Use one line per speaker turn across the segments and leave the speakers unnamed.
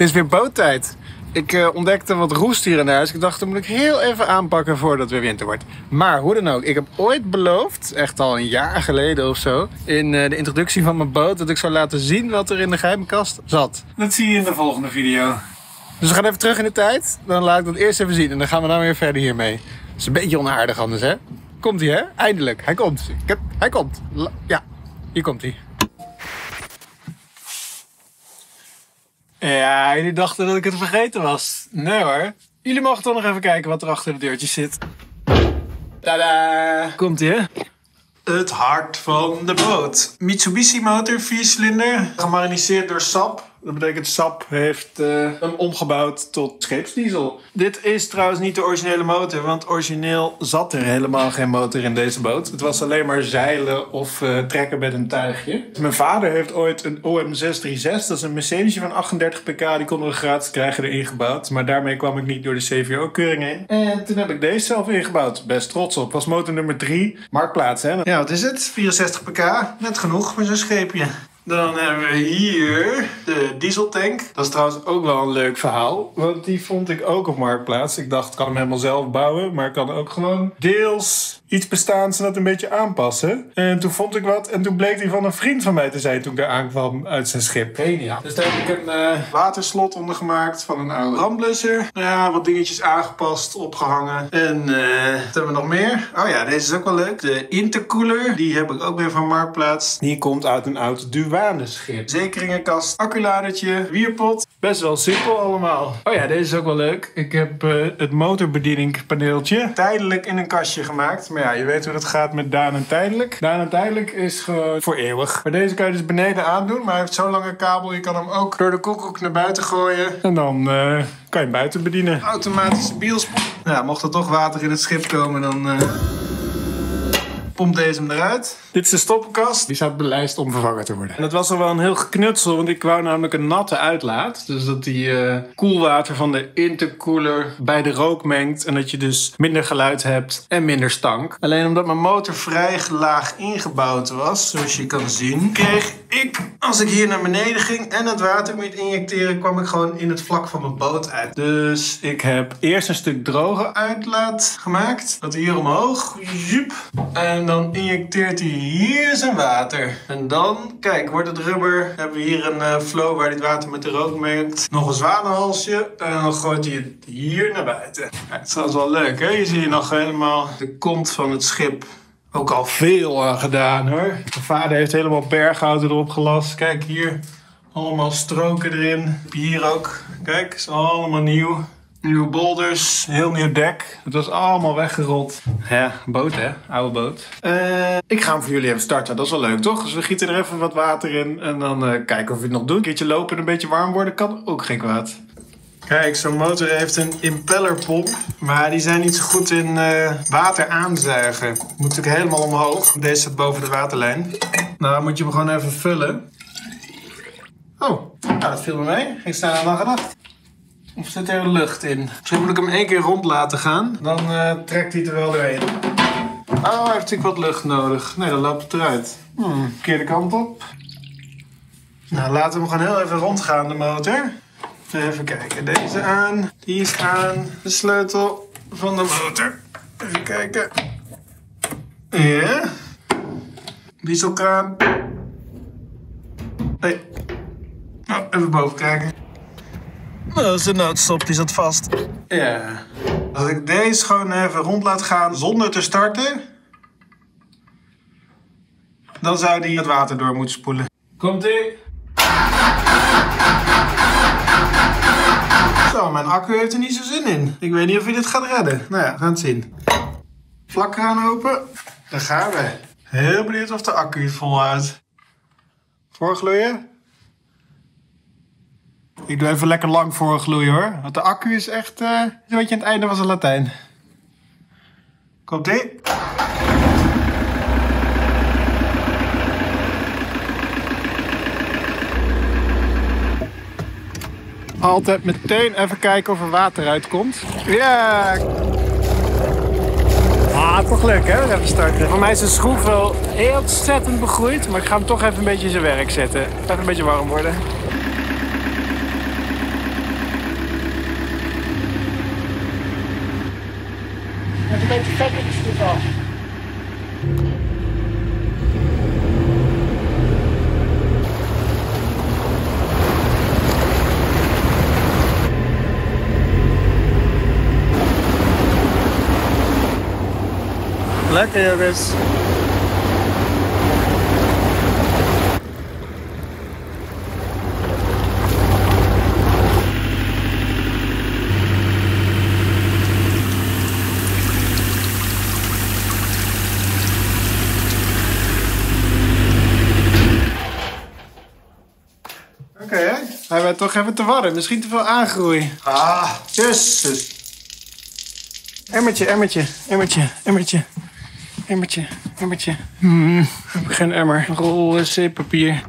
Het is weer boottijd. Ik uh, ontdekte wat roest hier in huis. Ik dacht, dat moet ik heel even aanpakken voordat het weer winter wordt. Maar hoe dan ook, ik heb ooit beloofd, echt al een jaar geleden of zo, in uh, de introductie van mijn boot, dat ik zou laten zien wat er in de geheimkast zat. Dat zie je in de volgende video. Dus we gaan even terug in de tijd. Dan laat ik dat eerst even zien en dan gaan we dan weer verder hiermee. Het is een beetje onaardig anders, hè? Komt hij, hè? Eindelijk. Hij komt. Hij komt. Ja, hier komt hij. Ja, jullie dachten dat ik het vergeten was. Nee hoor. Jullie mogen toch nog even kijken wat er achter de deurtjes zit. Tada! Komt ie, hè? Het hart van de boot. Mitsubishi motor, 4 cilinder, gemariniseerd door SAP. Dat betekent SAP heeft uh, hem omgebouwd tot scheepsdiesel. Dit is trouwens niet de originele motor, want origineel zat er helemaal geen motor in deze boot. Het was alleen maar zeilen of uh, trekken met een tuigje. Mijn vader heeft ooit een OM636, dat is een Mercedesje van 38 pk, die konden we gratis krijgen erin gebouwd. Maar daarmee kwam ik niet door de CVO-keuring heen. En toen heb ik deze zelf ingebouwd. Best trots op. Was motor nummer 3. Marktplaats, hè? Ja, wat is het? 64 pk. Net genoeg voor zo'n scheepje. Dan hebben we hier de dieseltank. Dat is trouwens ook wel een leuk verhaal. Want die vond ik ook op Marktplaats. Ik dacht, ik kan hem helemaal zelf bouwen. Maar ik kan ook gewoon deels iets bestaans en dat een beetje aanpassen. En toen vond ik wat. En toen bleek die van een vriend van mij te zijn toen ik daar aankwam uit zijn schip. Geniaal. Dus daar heb ik een uh, waterslot onder gemaakt van een oude brandblusser. Nou ja, wat dingetjes aangepast, opgehangen. En uh, wat hebben we nog meer? Oh ja, deze is ook wel leuk. De intercooler. Die heb ik ook weer van Marktplaats. Die komt uit een oud douaneschip. Zekeringenkast, acculadertje, wierpot. Best wel simpel allemaal. Oh ja, deze is ook wel leuk. Ik heb uh, het motorbedieningpaneeltje tijdelijk in een kastje gemaakt ja, je weet hoe dat gaat met Daan en Tijdelijk. Daan en Tijdelijk is gewoon voor eeuwig. Maar deze kan je dus beneden aandoen. Maar hij heeft zo'n lange kabel. Je kan hem ook door de koekoek naar buiten gooien. En dan uh, kan je hem buiten bedienen. Automatische bielspot. Ja, mocht er toch water in het schip komen, dan... Uh pompt deze hem eruit. Dit is de stoppenkast. Die staat lijst om vervangen te worden. En dat was al wel een heel geknutsel, want ik wou namelijk een natte uitlaat. Dus dat die uh, koelwater van de intercooler bij de rook mengt. En dat je dus minder geluid hebt en minder stank. Alleen omdat mijn motor vrij laag ingebouwd was, zoals je kan zien, kreeg ik, als ik hier naar beneden ging en het water moet injecteren, kwam ik gewoon in het vlak van mijn boot uit. Dus ik heb eerst een stuk droge uitlaat gemaakt. Dat hier omhoog. Jup. En dan injecteert hij hier zijn water. En dan, kijk, wordt het rubber. Hebben we hier een uh, flow waar dit water met de rook mengt. Nog een zwanenhalsje. En dan gooit hij het hier naar buiten. Het is wel leuk, hè? Je ziet nog helemaal de kont van het schip. Ook al veel aan gedaan, hoor. Mijn vader heeft helemaal berghout erop gelast. Kijk, hier allemaal stroken erin. Hier ook. Kijk, is allemaal nieuw. Nieuwe boulders, heel nieuw dek. Het was allemaal weggerold. Ja, boot hè, oude boot. Uh, ik ga hem voor jullie even starten, dat is wel leuk toch? Dus we gieten er even wat water in en dan uh, kijken of we het nog doen. Een keertje lopen en een beetje warm worden kan ook geen kwaad. Kijk, zo'n motor heeft een impellerpomp, maar die zijn niet zo goed in uh, water aanzuigen. Moet natuurlijk helemaal omhoog. Deze staat boven de waterlijn. Nou, dan moet je hem gewoon even vullen. Oh, nou, dat viel me mee. Ging sneller dan gedacht. Of zit er lucht in? Misschien moet ik hem één keer rond laten gaan. Dan uh, trekt hij er wel doorheen. Oh, hij heeft natuurlijk wat lucht nodig. Nee, dan loopt het eruit. Hmm, verkeerde kant op. Nou, laten we hem gewoon heel even rondgaan, de motor. Even kijken. Deze aan. Die is aan. De sleutel van de motor. Even kijken. Ja. Dieselkraan. Nee. Nou, even boven kijken. Nou, dat is de noodstop, die zat vast. Ja. Als ik deze gewoon even rond laat gaan zonder te starten... dan zou die het water door moeten spoelen. Komt-ie. Zo, mijn accu heeft er niet zo zin in. Ik weet niet of hij dit gaat redden. Nou ja, we gaan het zien. Vlakkraan open. Daar gaan we. Heel benieuwd of de accu het volhoudt. Voorgloeien. Ik doe even lekker lang voor gloeien hoor. Want de accu is echt uh, een beetje aan het einde van zijn Latijn. Komt ie. Altijd meteen even kijken of er water uitkomt. Ja! Ah, toch leuk hè? Even starten. Voor mij is de schroef wel heel ontzettend begroeid. Maar ik ga hem toch even een beetje in zijn werk zetten. Even een beetje warm worden. Beetje vet op de stoep af. Lekker jongens. Oké, werd toch even te warm. Misschien te veel aangroei. Ah, jezus. Emmertje, emmertje, emmertje, emmertje. Emmertje, emmertje. Hmm, heb ik geen emmer. Rol wc-papier.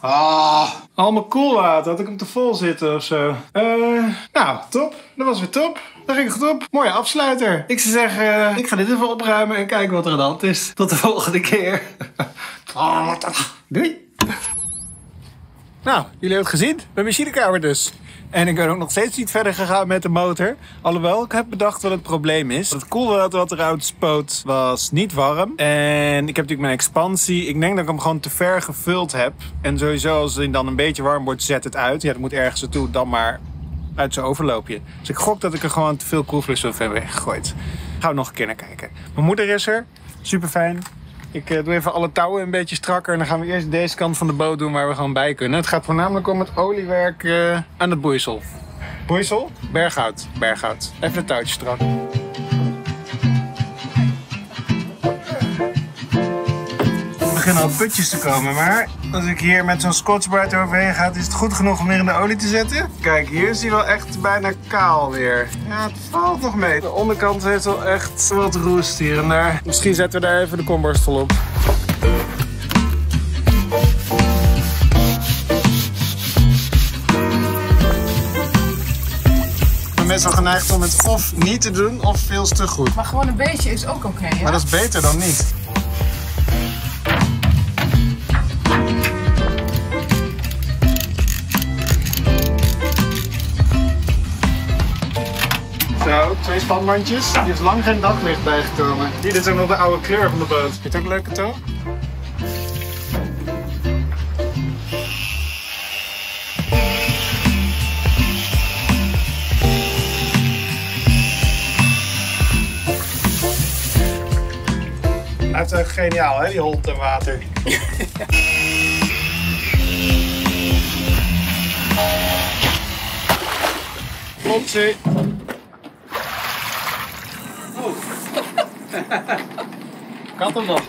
Ah, allemaal koelwater. Had ik hem te vol zitten of zo? Eh, nou, top. Dat was weer top. Dat ging goed op. Mooie afsluiter. Ik zou zeggen, ik ga dit even opruimen en kijken wat er aan de hand is. Tot de volgende keer. Doei. Nou, jullie hebben het gezien. Mijn machinekamer dus. En ik ben ook nog steeds niet verder gegaan met de motor. Alhoewel, ik heb bedacht wat het probleem is. Het koelwater wat eruit spoot was niet warm. En ik heb natuurlijk mijn expansie. Ik denk dat ik hem gewoon te ver gevuld heb. En sowieso, als het dan een beetje warm wordt, zet het uit. Ja, dat moet ergens naartoe, dan maar uit zijn overloopje. Dus ik gok dat ik er gewoon te veel koelvloeistof heb weggegooid. Gaan we nog een keer naar kijken. Mijn moeder is er. Super fijn. Ik eh, doe even alle touwen een beetje strakker. En dan gaan we eerst deze kant van de boot doen waar we gewoon bij kunnen. Het gaat voornamelijk om het oliewerk eh, aan het boeisel. Boeisel? Berghout. Berghout. Even de touwtjes strak. Beginnen al putjes te komen, maar als ik hier met zo'n scotchbrite overheen ga, is het goed genoeg om weer in de olie te zetten. Kijk, hier is hij wel echt bijna kaal weer. Ja, het valt nog mee. De onderkant heeft wel echt wat roest hier en daar. Misschien zetten we daar even de komborstel op. Ik ben meestal geneigd om het of niet te doen of veel te goed.
Maar gewoon een beetje is ook oké, hè?
Maar dat is beter dan niet. Twee spanbandjes. Er is lang geen daglicht bijgekomen. Hier, dit is ook nog de oude kleur van de boot. Vind je het ook leuke? Hij heeft echt geniaal, hè, die hond en water. Plotsie. Kan hem nog. Ik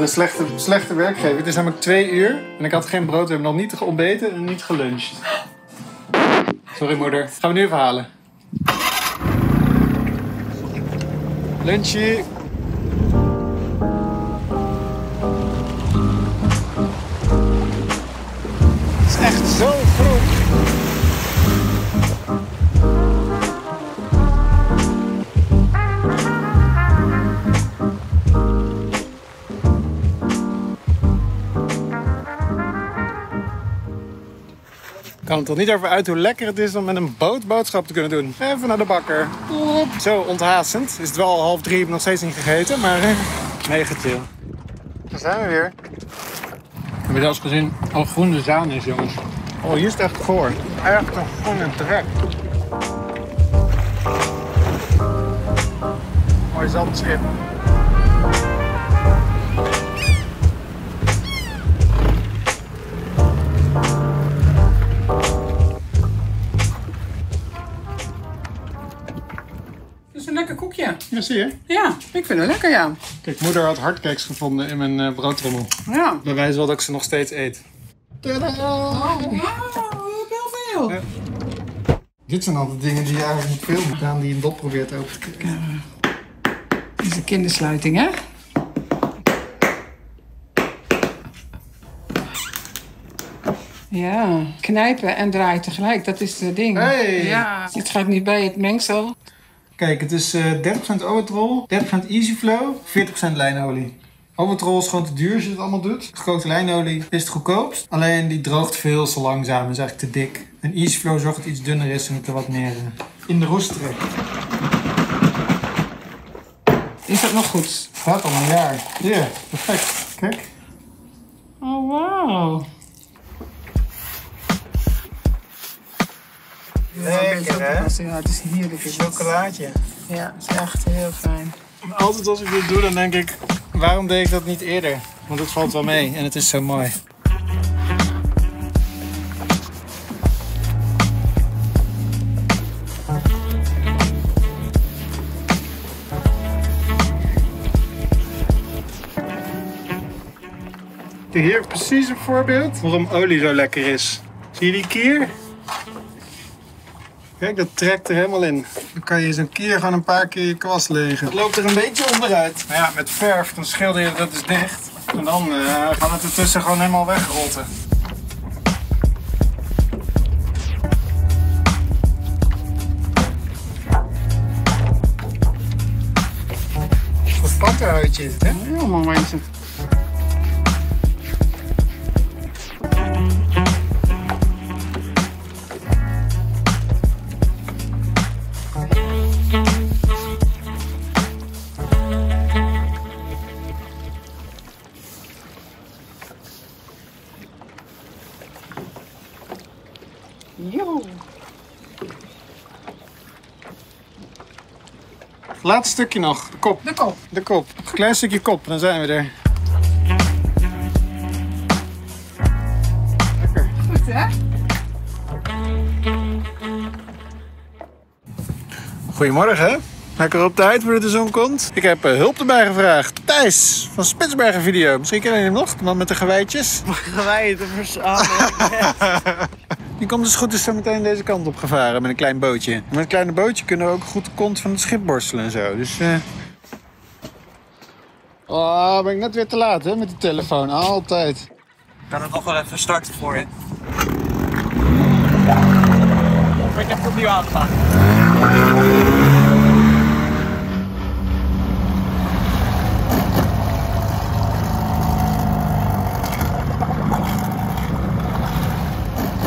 een slechte, slechte werkgever. Het is namelijk twee uur en ik had geen brood. We hebben nog niet ontbeten en niet geluncht. Sorry moeder. Gaan we nu even halen. Lunchie. Het kan het toch niet over uit hoe lekker het is om met een boot boodschap te kunnen doen. Even naar de bakker. Zo onthazend. Is het wel half drie, heb ik nog steeds niet gegeten, maar eh, mega chill. Daar zijn we weer. Heb je zelfs gezien hoe groen de zaan is, jongens? Oh, hier is het echt voor. Echt een groene trek. Mooi zandschip. Zie je?
Ja, ik vind het lekker, ja.
Kijk, moeder had hardcakes gevonden in mijn uh, broodtrommel.
Ja.
Bewijs wel dat ik ze nog steeds eet. Tadaa!
Oh, wauw, heel veel.
Ja. Dit zijn altijd dingen die je eigenlijk niet filmen. Daan die een dop probeert open te kijken.
is de kindersluiting, hè? Ja, knijpen en draaien tegelijk, dat is het ding.
Hey.
Ja, het gaat niet bij het mengsel.
Kijk, het is eh 30% Owatrol, 30% Easyflow, 40% lijnolie. Owatrol is gewoon te duur als je het allemaal doet. Gekookte lijnolie is het goedkoopst. Alleen die droogt veel te langzaam en is eigenlijk te dik. En Easyflow zorgt dat het iets dunner is en het er wat meer eh, in de roest trekt.
Is dat nog goed?
Gaat al een jaar. Ja, perfect. Kijk.
Oh, wauw.
Lekker, hè?
Ja, het is heerlijk.
Chocolaatje.
Ja, het is echt heel fijn.
Altijd als ik dit doe, dan denk ik, waarom deed ik dat niet eerder? Want het valt wel mee en het is zo mooi. Hier precies een voorbeeld waarom olie zo lekker is. Zie je die kier? Kijk, dat trekt er helemaal in. Dan kan je zo'n kier gewoon een paar keer je kwast legen. Het loopt er een beetje onderuit. Maar ja, met verf, dan schilder je dat is dicht. En dan eh, gaat het ertussen gewoon helemaal wegrotten. Wat panterhuidje is het, hè?
Mooi is
Laatste stukje nog, de kop.
De kop.
De kop. Een klein stukje kop, dan zijn we er.
Goed, hè?
Goedemorgen. Lekker op tijd voordat de zon komt. Ik heb eh, hulp erbij gevraagd. Thijs van Spitsbergen Video. Misschien ken je hem nog, de man met de gewijtjes.
gewijden verzamelen.
Die komt dus goed is zo meteen deze kant op gevaren met een klein bootje. En met een kleine bootje kunnen we ook goed de kont van het schip borstelen en zo. Dus eh Oh, ben ik net weer te laat hè, met de telefoon. Altijd.
Ik kan het nog wel even starten voor je. Ik heb het opnieuw aangegaan.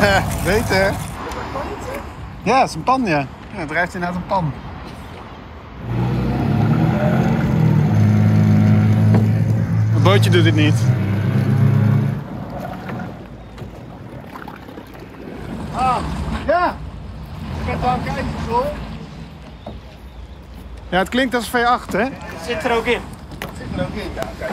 Ja, weet hè? Ja, het is een pan, ja. ja het drijft inderdaad een pan. Het bootje doet het niet. Ah, ja.
Ik heb wel een kijkje hoor.
Ja, het klinkt als V8, hè?
Zit er ook in.
Zit er ook in, ja, kijk.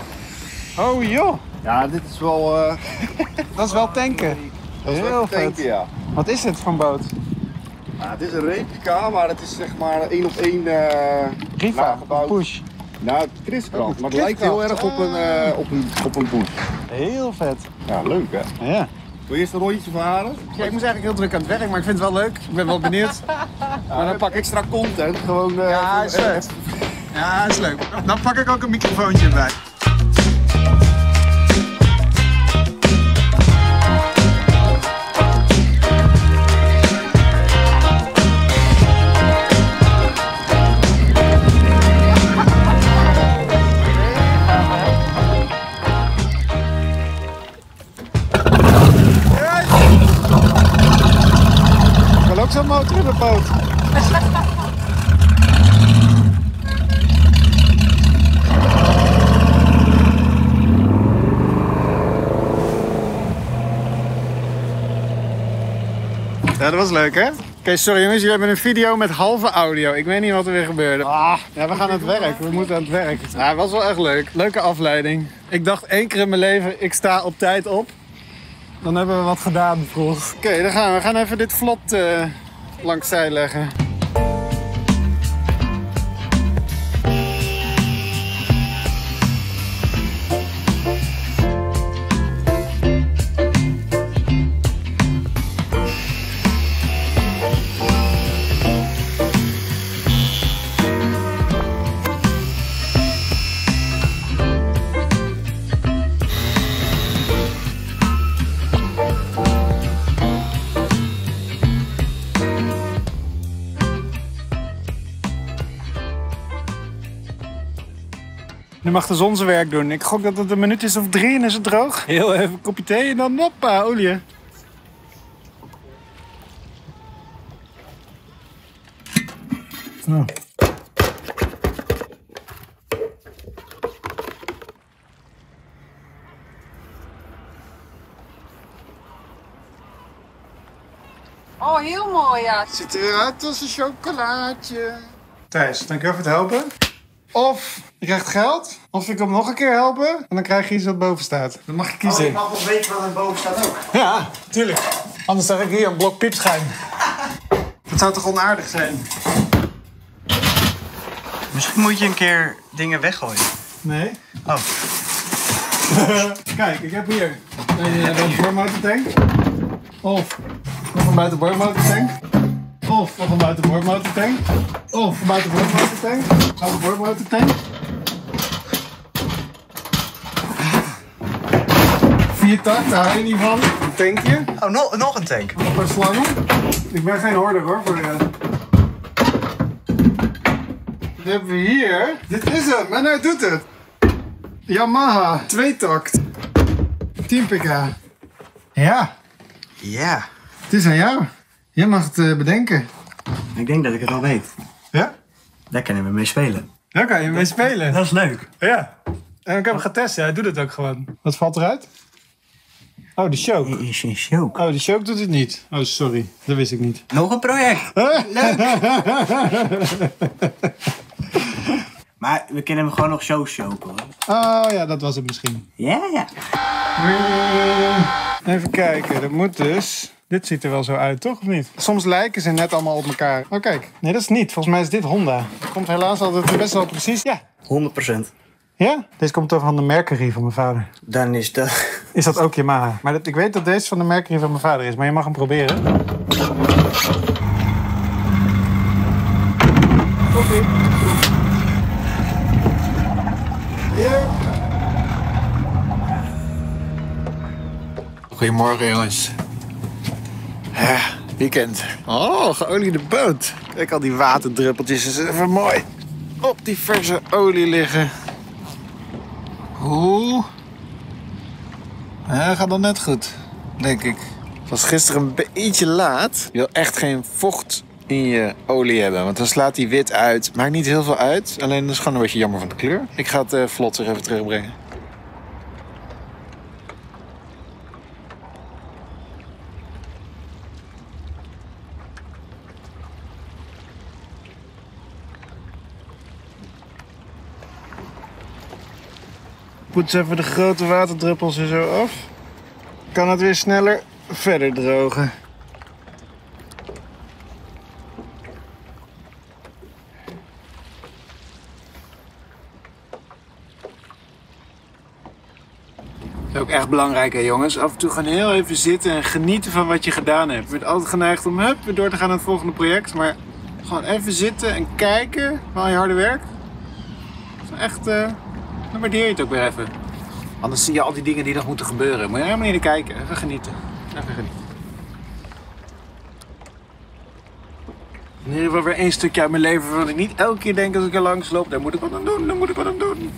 Oh joh,
Ja, dit is wel. eh
dat is wel tanken.
Dat is wel
Heel vet.
ja.
Wat is het voor een boot?
Het is een replica, maar het is zeg maar één op één eh
Riva,
nagebouwd.
push.
Nou, het
Oh,
maar het lijkt heel erg op een, eh op een, op een push.
Heel vet.
Ja, leuk hè.
Ja.
Wil je eerst een rondje varen?
ja. Ik moest eigenlijk heel druk aan het werk, maar ik vind het wel leuk. Ik ben wel benieuwd.
Maar dan pak ik extra content. Gewoon. eh,
Ja, is leuk. Ja, is leuk. Dan pak ik ook een microfoontje bij. De boot. Ja, dat was leuk, hè? Oké, sorry jongens, jullie hebben een video met halve audio. Ik weet niet wat er weer gebeurde. Ah, ja, we gaan aan het werk. We moeten aan het werk. Ja, het was wel echt leuk. Leuke afleiding. Ik dacht één keer in mijn leven, ik sta op tijd op. Dan hebben we wat gedaan vroeg. Oké, dan gaan we. We gaan even dit vlot eh langs zij leggen. Mag de zon zijn werk doen. Ik gok dat het een minuut is of drie en is het droog. Heel even een kopje thee en dan hoppa, olie. Oh.
Oh, heel mooi, ja.
Ziet eruit als een chocolaatje. Thijs, dankjewel voor het helpen. Of je krijgt geld, of ik kom nog een keer helpen en dan krijg je iets wat boven staat. Dan mag je kiezen.
mag wel weten wat er boven staat ook.
Ja, tuurlijk. Anders zag ik hier een blok piepschuim. Dat zou toch onaardig zijn?
Misschien moet je een keer dingen weggooien.
Nee.
Oh.
Kijk, ik heb hier een uh, buitenboordmotortank. Of nog een buitenboordmotortank. Of nog een buitenboordmotortank. Of een buitenboordmotortank. Buitenboordmotortank. Vier tak, daar hou je niet van. Een tankje.
Oh, nog, nog een tank.
Een paar slangen. Ik ben geen hoorder hoor voor de. Dan hebben we hier. Dit is hem en hij doet het. Yamaha, tweetakt. 10 pk. Ja,
Ja.
het is aan jou. Jij mag het eh, bedenken.
Ik denk dat ik het al weet.
Ja?
Daar kunnen we mee spelen.
Daar kan je mee spelen.
Dat is leuk.
Ja. En ik heb hem getest, hij doet het ook gewoon. Wat valt eruit? Oh, de choke.
Is je show.
Oh, de choke doet het niet. Oh, sorry. Dat wist ik niet.
Nog een project. Leuk. maar we kunnen hem gewoon nog zo showen hoor.
Oh ja, dat was het misschien.
Ja, ja.
Even kijken, dat moet dus. Dit ziet er wel zo uit, toch? Of niet? Soms lijken ze net allemaal op elkaar. Oh, kijk. Nee, dat is niet. Volgens mij is dit Honda. Het komt helaas altijd best wel precies. Ja.
100%.
Ja? Deze komt over van de Mercury van mijn vader.
Dan is dat...
Is dat ook Yamaha? Maar dat, ik weet dat deze van de Mercury van mijn vader is, maar je mag hem proberen. Oké. Hier.
Goedemorgen jongens. Ja, weekend. Oh, geoliede boot. Kijk al die waterdruppeltjes, is even mooi. Op die verse olie liggen. Hoe? Ja, gaat dan net goed, denk ik. Het was gisteren een beetje laat. Je wil echt geen vocht in je olie hebben, want dan slaat die wit uit. Maakt niet heel veel uit, alleen is gewoon een beetje jammer van de kleur. Ik ga het eh, vlot weer even terugbrengen.
Poets even de grote waterdruppels er zo af. Kan het weer sneller verder drogen. Dat is ook echt belangrijk, hè jongens. Af en toe gewoon heel even zitten en genieten van wat je gedaan hebt. Je bent altijd geneigd om hup, door te gaan naar het volgende project. Maar gewoon even zitten en kijken naar je harde werk. Is echt... eh, dan waardeer je het ook weer even. Anders zie je al die dingen die nog moeten gebeuren. Moet je helemaal niet kijken. Even genieten. Even genieten. Geval weer één stukje uit mijn leven waarvan ik niet elke keer denk als ik er langs loop. Daar moet ik wat aan doen, daar moet ik wat aan doen.